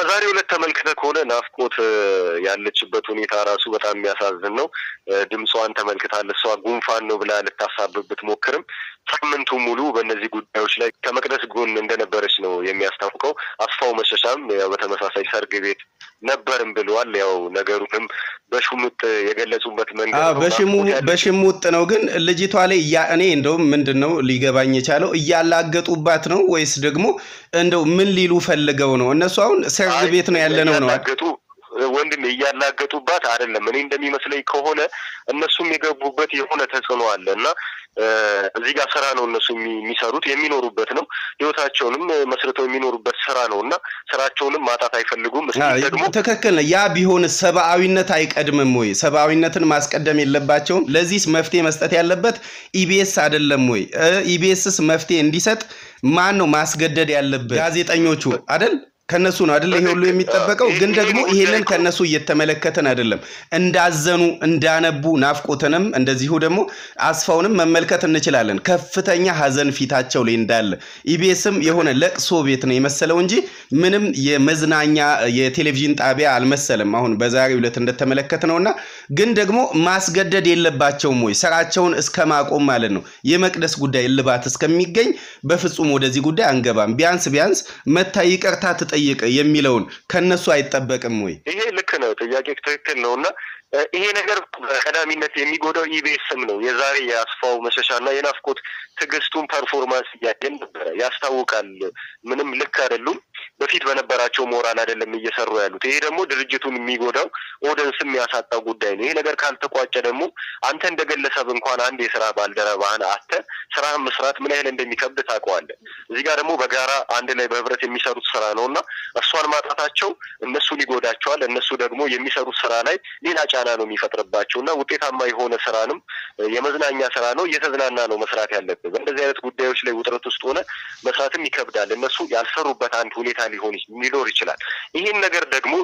በዛሬው ዕለት ተመልክተህ ከሆነ ናፍቆት ያለችበት ሁኔታ ራሱ በጣም የሚያሳዝን ነው። ድምጿን ተመልክታል። እሷ ጉንፋን ነው ብላ ልታሳብብ ብትሞክርም ሳምንቱ ሙሉ በእነዚህ ጉዳዮች ላይ ከመቅደስ ጎን እንደነበረች ነው የሚያስታውቀው። አስፋው መሸሻም ያው በተመሳሳይ ሰርግ ቤት ነበርም ብለዋል። ያው ነገሩንም በሽሙጥ የገለጹበት መንገድ በሽሙጥ ነው። ግን ልጅቷ ላይ እኔ እንደውም ምንድን ነው ሊገባኝ የቻለው እያላገጡባት ነው ወይስ ደግሞ እንደው ምን ሊሉ ፈልገው ነው? እነሱ አሁን ሰርግ ቤት ነው ያለ ነው ነው ወንድም እያላገጡባት አይደለም። እኔ እንደሚመስለኝ ከሆነ እነሱም የገቡበት የሆነ ተጽዕኖ አለ እና እዚህ ጋር ስራ ነው እነሱ የሚሰሩት የሚኖሩበት ነው። ህይወታቸውንም መስርተው የሚኖሩበት ስራ ነው እና ስራቸውንም ማጣት አይፈልጉም። ደግሞ ትክክል ነው። ያ ቢሆን ሰብአዊነት አይቀድምም ወይ? ሰብአዊነትን ማስቀደም የለባቸውም? ለዚህስ መፍትሄ መስጠት ያለበት ኢቢኤስ አይደለም ወይ? ኢቢኤስስ መፍትሄ እንዲሰጥ ማን ነው ማስገደድ ያለበት? ጋዜጠኞቹ አይደል? ከነሱ ነው አይደል ይሄ ሁሉ የሚጠበቀው። ግን ደግሞ ይሄንን ከነሱ እየተመለከትን አይደለም። እንዳዘኑ እንዳነቡ ናፍቆትንም እንደዚሁ ደግሞ አስፋውንም መመልከት እንችላለን። ከፍተኛ ሀዘን ፊታቸው ላይ እንዳለ ኢቢኤስም የሆነ ለቅሶ ቤት ነው የመሰለው እንጂ ምንም የመዝናኛ የቴሌቪዥን ጣቢያ አልመሰለም። አሁን በዛሬው ዕለት እንደተመለከት ነውና ግን ደግሞ ማስገደድ የለባቸውም ወይ ስራቸውን እስከ ማቆም ማለት ነው። የመቅደስ ጉዳይ እልባት እስከሚገኝ በፍጹም ወደዚህ ጉዳይ አንገባም። ቢያንስ ቢያንስ መጥታ ይቅርታ ትጠይቅ የሚለውን ከነሱ አይጠበቅም ወይ? ይሄ ልክ ነው። ጥያቄ ትክክል ነው እና ይሄ ነገር በቀዳሚነት የሚጎዳው ኢቢኤስም ነው። የዛሬ የአስፋው መሸሻና የናፍቆት ትዕግስቱን ፐርፎርማንስ እያየን ነበረ። ያስታውቃል። ምንም ልክ አይደሉም። በፊት በነበራቸው ሞራል አይደለም እየሰሩ ያሉት። ይሄ ደግሞ ድርጅቱን የሚጎዳው ኦደንስም ያሳጣው ጉዳይ ነው። ይሄ ነገር ካልተቋጨ ደግሞ አንተ እንደ ግለሰብ እንኳን አንድ የስራ ባልደረባህን አተ ስራህን መስራት ምን ያህል እንደሚከብድ ታውቀዋለህ። እዚህ ጋር ደግሞ በጋራ አንድ ላይ በህብረት የሚሰሩት ስራ ነው እና እሷን ማጣታቸው እነሱን ይጎዳቸዋል። እነሱ ደግሞ የሚሰሩት ስራ ላይ ሌላ ጫና ነው የሚፈጥርባቸው እና ውጤታማ የሆነ ስራንም የመዝናኛ ስራ ነው እየተዝናና ነው መስራት ያለብህ። በእንደዚህ አይነት ጉዳዮች ላይ ውጥረት ውስጥ ሆነ መስራትም ይከብዳል። እነሱ ያልሰሩበት አንድ ሁኔታ ሊሆን ሊኖር ይችላል። ይህን ነገር ደግሞ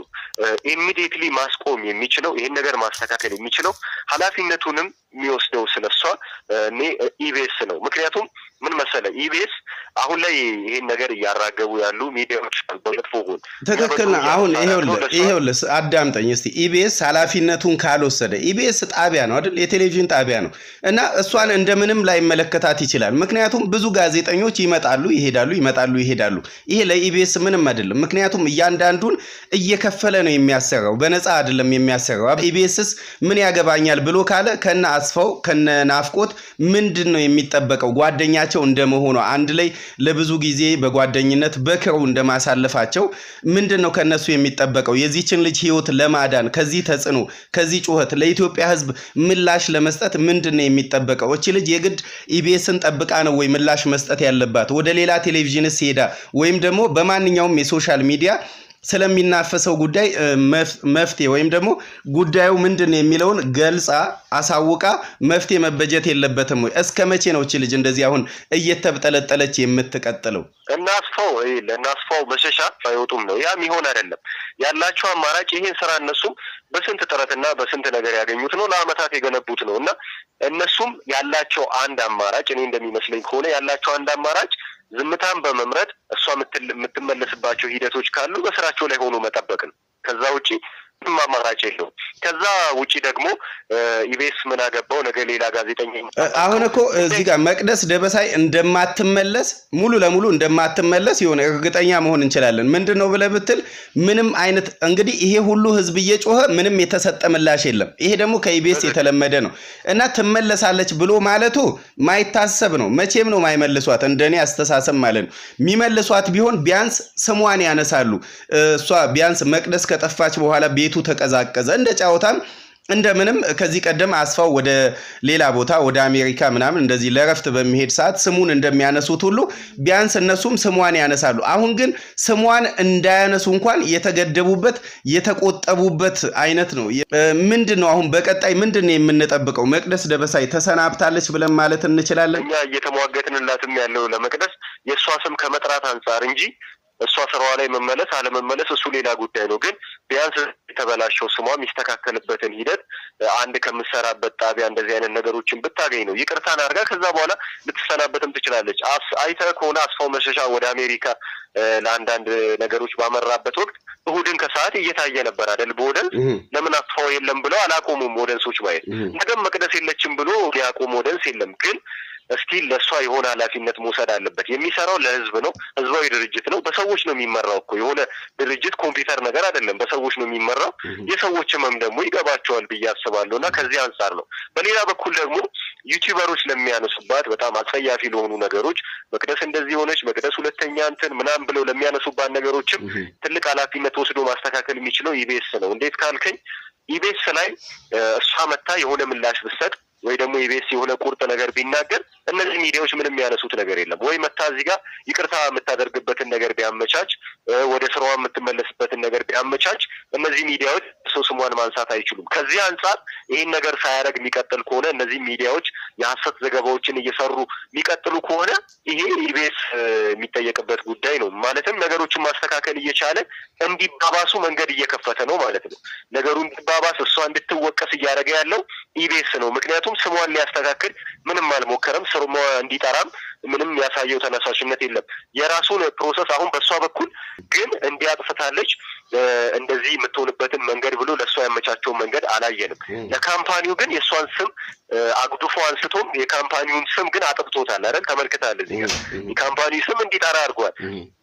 immediately ማስቆም የሚችለው ይህን ነገር ማስተካከል የሚችለው ኃላፊነቱንም የሚወስደው ስለሷ እኔ ኢቢኤስ ነው። ምክንያቱም ምን መሰለ ኢቢኤስ አሁን ላይ ይሄን ነገር እያራገቡ ያሉ ሚዲያዎች በመጥፎ ጎን ትክክል ነው። አሁን ይሄውልህ አዳምጠኝ እስቲ ኢቢኤስ ኃላፊነቱን ካልወሰደ ኢቢኤስ ጣቢያ ነው አይደል? የቴሌቪዥን ጣቢያ ነው እና እሷን እንደምንም ላይመለከታት ይችላል። ምክንያቱም ብዙ ጋዜጠኞች ይመጣሉ ይሄዳሉ፣ ይመጣሉ ይሄዳሉ። ይሄ ለኢቢኤስ ምንም አይደለም። ምክንያቱም እያንዳንዱን እየከፈለ ነው የሚያሰራው፣ በነፃ አይደለም የሚያሰራው። ኢቢኤስስ ምን ያገባኛል ብሎ ካለ ከነ አስፋው ከነ ናፍቆት ምንድን ነው የሚጠበቀው? ጓደኛቸው እንደመሆኗ አንድ ላይ ለብዙ ጊዜ በጓደኝነት በክሩ እንደማሳለፋቸው ምንድን ነው ከነሱ የሚጠበቀው? የዚችን ልጅ ህይወት ለማዳን ከዚህ ተጽዕኖ ከዚህ ጩኸት ለኢትዮጵያ ህዝብ ምላሽ ለመስጠት ምንድን ነው የሚጠበቀው? እቺ ልጅ የግድ ኢቢኤስን ጠብቃ ነው ወይ ምላሽ መስጠት ያለባት? ወደ ሌላ ቴሌቪዥንስ ሄዳ ወይም ደግሞ በማንኛውም የ social media ስለሚናፈሰው ጉዳይ መፍትሄ ወይም ደግሞ ጉዳዩ ምንድን የሚለውን ገልጻ አሳውቃ መፍትሄ መበጀት የለበትም ወይ? እስከ መቼ ነው እቺ ልጅ እንደዚህ አሁን እየተብጠለጠለች የምትቀጥለው? እነአስፋው ለእነአስፋው መሸሻ አይወጡም ነው። ያም ይሆን አይደለም ያላቸው አማራጭ ይሄን ስራ እነሱም በስንት ጥረትና በስንት ነገር ያገኙት ነው፣ ለአመታት የገነቡት ነው እና እነሱም ያላቸው አንድ አማራጭ እኔ እንደሚመስለኝ ከሆነ ያላቸው አንድ አማራጭ ዝምታን በመምረጥ እሷ የምትመለስባቸው ሂደቶች ካሉ በስራቸው ላይ ሆኖ መጠበቅ ነው። ከዛ ውጪ ምንም አማራጭ የለውም። ከዛ ውጪ ደግሞ ኢቢኤስ ምን አገባው ነገ ሌላ ጋዜጠኛ አሁን እኮ እዚህ ጋር መቅደስ ደበሳይ እንደማትመለስ ሙሉ ለሙሉ እንደማትመለስ የሆነ እርግጠኛ መሆን እንችላለን። ምንድን ነው ብለህ ብትል ምንም አይነት እንግዲህ ይሄ ሁሉ ህዝብ እየጮኸ ምንም የተሰጠ ምላሽ የለም። ይሄ ደግሞ ከኢቢኤስ የተለመደ ነው እና ትመለሳለች ብሎ ማለቱ ማይታሰብ ነው። መቼም ነው ማይመልሷት፣ እንደኔ አስተሳሰብ ማለት ነው። የሚመልሷት ቢሆን ቢያንስ ስሟን ያነሳሉ። እሷ ቢያንስ መቅደስ ከጠፋች በኋላ ቤቱ ተቀዛቀዘ እንደ ጫወታም እንደምንም ከዚህ ቀደም አስፋው ወደ ሌላ ቦታ ወደ አሜሪካ ምናምን እንደዚህ ለረፍት በሚሄድ ሰዓት ስሙን እንደሚያነሱት ሁሉ ቢያንስ እነሱም ስሟን ያነሳሉ። አሁን ግን ስሟን እንዳያነሱ እንኳን የተገደቡበት የተቆጠቡበት አይነት ነው። ምንድን ነው አሁን በቀጣይ ምንድን ነው የምንጠብቀው? መቅደስ ደበሳይ ተሰናብታለች ብለን ማለት እንችላለን? እኛ እየተሟገትንላትም ያለው ለመቅደስ የእሷ ስም ከመጥራት አንጻር እንጂ እሷ ስራዋ ላይ መመለስ አለመመለስ እሱ ሌላ ጉዳይ ነው። ግን ቢያንስ የተበላሸው ስሟ የሚስተካከልበትን ሂደት አንድ ከምሰራበት ጣቢያ እንደዚህ አይነት ነገሮችን ብታገኝ ነው ይቅርታን አድርጋ ከዛ በኋላ ልትሰናበትም ትችላለች። አይተህ ከሆነ አስፋው መሸሻ ወደ አሜሪካ ለአንዳንድ ነገሮች ባመራበት ወቅት እየታየ ነበር አይደል? በወደንስ ለምን አጥፋው የለም ብለው አላቆሙም ወደንሶች ማየት። ነገም መቅደስ የለችም ብሎ ሊያቆም ወደንስ የለም ግን እስቲል ለእሷ የሆነ ኃላፊነት መውሰድ አለበት። የሚሰራው ለህዝብ ነው። ህዝባዊ ድርጅት ነው። በሰዎች ነው የሚመራው እኮ የሆነ ድርጅት ኮምፒውተር ነገር አይደለም። በሰዎች ነው የሚመራው። የሰዎች ህመም ደግሞ ይገባቸዋል ብዬ አስባለሁ እና ከዚህ አንጻር ነው። በሌላ በኩል ደግሞ ዩቲዩበሮች ለሚያነሱባት በጣም አጸያፊ ለሆኑ ነገሮች መቅደስ እንደዚህ ሆነች፣ መቅደስ ሁለተኛ እንትን ምናምን ብለው ለሚያነሱባት ነገሮችም ትልቅ ኃላፊነት ወስዶ ማስተካከል የሚችለው ኢቢኤስ ነው። እንዴት ካልከኝ ኢቢኤስ ላይ እሷ መታ የሆነ ምላሽ ብሰጥ ወይ ደግሞ ኢቢኤስ የሆነ ቁርጥ ነገር ቢናገር እነዚህ ሚዲያዎች ምንም የሚያነሱት ነገር የለም። ወይ መታ እዚህ ጋር ይቅርታ የምታደርግበትን ነገር ቢያመቻች፣ ወደ ስራዋ የምትመለስበትን ነገር ቢያመቻች እነዚህ ሚዲያዎች ሰው ስሟን ማንሳት አይችሉም። ከዚህ አንጻር ይህን ነገር ሳያደርግ የሚቀጥል ከሆነ እነዚህ ሚዲያዎች የሀሰት ዘገባዎችን እየሰሩ የሚቀጥሉ ከሆነ ይሄ ኢቢኤስ የሚጠየቅበት ጉዳይ ነው። ማለትም ነገሮችን ማስተካከል እየቻለ እንዲባባሱ መንገድ እየከፈተ ነው ማለት ነው። ነገሩ እንዲባባስ እሷ እንድትወቀስ እያደረገ ያለው ኢቢኤስ ነው። ምክንያቱም ስሟን ሊያስተካክል ምንም አልሞከረም። ስሟ እንዲጠራም ምንም ያሳየው ተነሳሽነት የለም። የራሱን process አሁን በእሷ በኩል ግን እንዲህ አጥፍታለች እንደዚህ የምትሆንበትን መንገድ ብሎ ለእሷ ያመቻቸውን መንገድ አላየንም። ለ company ው ግን የእሷን ስም አጉድፎ አንስቶም የ company ውን ስም ግን አጥፍቶታል አይደል? ተመልክተሃል። እዚህ የ company ው ስም እንዲጠራ አድርጓል።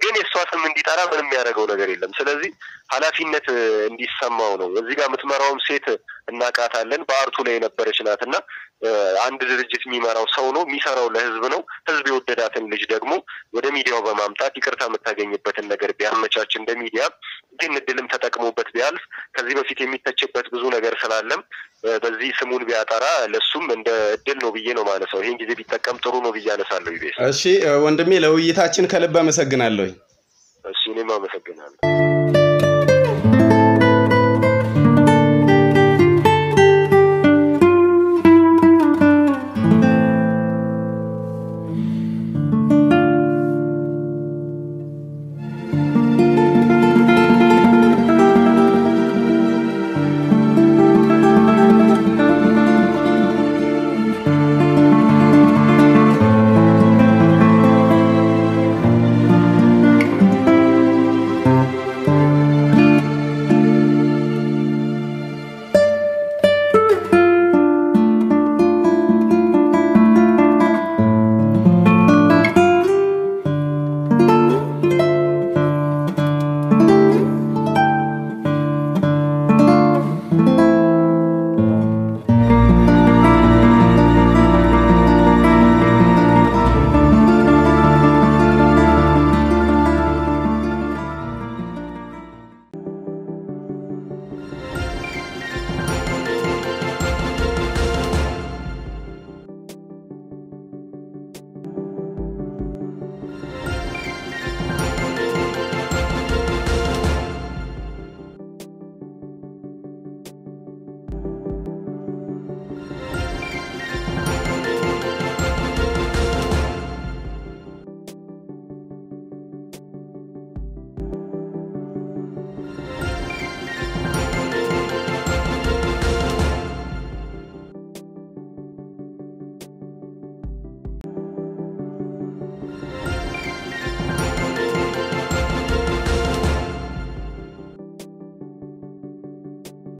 ግን የእሷ ስም እንዲጠራ ምንም የሚያደርገው ነገር የለም። ስለዚህ ኃላፊነት እንዲሰማው ነው። እዚህ ጋር የምትመራውም ሴት እናቃታለን። በ art ኡ ላይ የነበረች ናት እና አንድ ድርጅት የሚመራው ሰው ነው። የሚሰራው ለህዝብ ነው። ህዝብ የወደዳትን ልጅ ደግሞ ወደ ሚዲያው በማምጣት ይቅርታ የምታገኝበትን ነገር ቢያመቻች እንደ ሚዲያ ግን እድልም ተጠቅሞበት ቢያልፍ ከዚህ በፊት የሚተችበት ብዙ ነገር ስላለም በዚህ ስሙን ቢያጠራ ለሱም እንደ እድል ነው ብዬ ነው ማለት ነው። ይህን ጊዜ ቢጠቀም ጥሩ ነው ብዬ አነሳለሁ። ይቤስ እሺ ወንድሜ፣ ለውይይታችን ከልብ አመሰግናለሁኝ። እሺ እኔም አመሰግናለሁ።